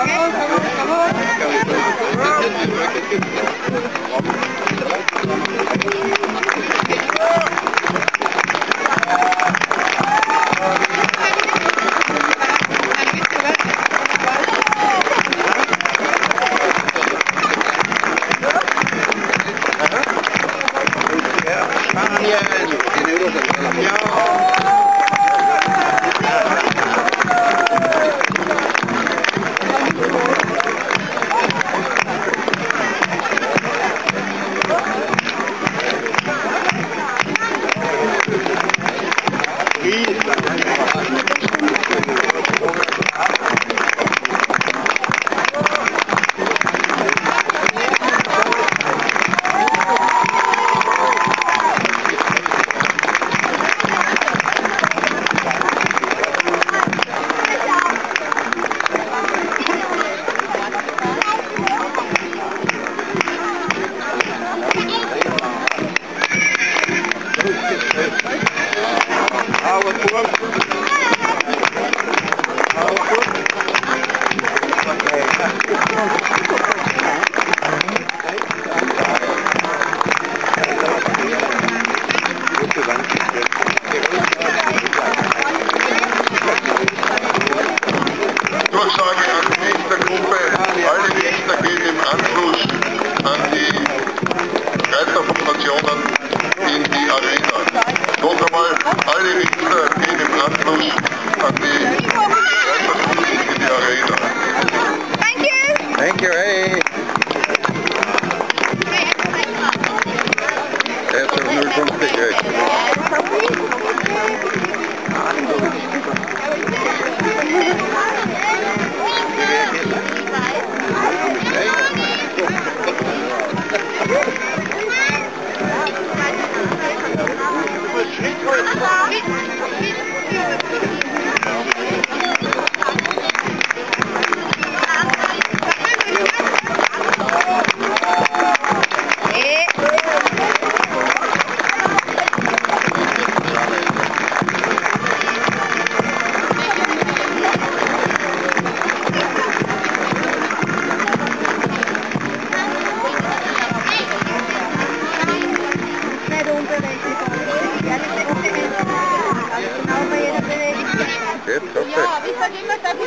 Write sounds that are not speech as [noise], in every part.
Thank you. Thank [laughs] you.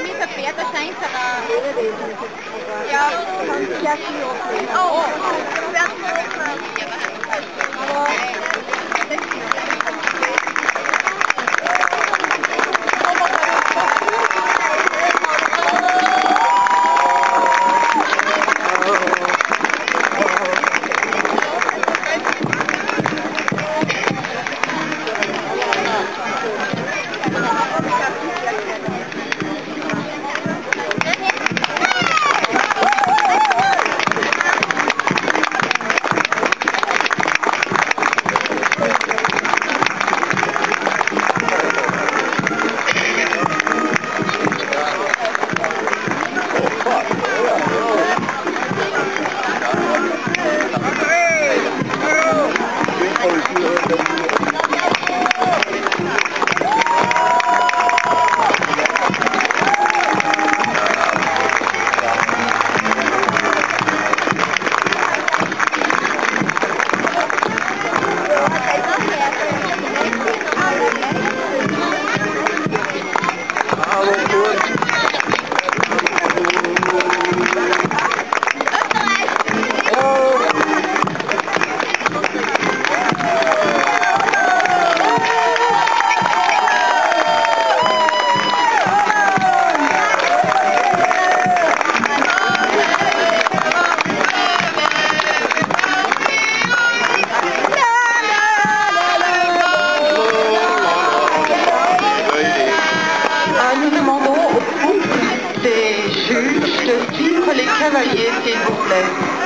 Mieter Pferde sein sarà. Ja, ja, ja. Oh, oh, oh. travailler, s'il vous plaît.